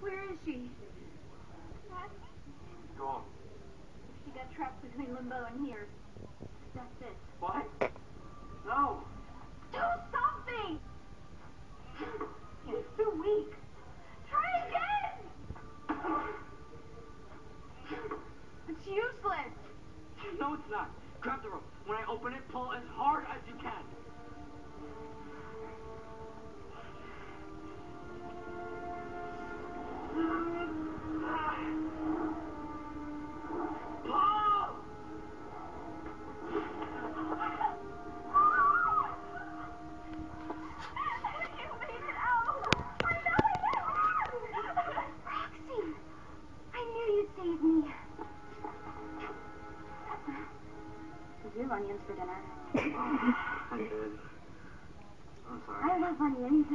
Where is she? Gone. She got trapped between limbo and here. That's it. What? No. Do something! He's too weak. Try again! It's useless. No, it's not. Grab the rope. When I open it, pull as hard as you can. Have onions for dinner? I did. I'm sorry. I love onions.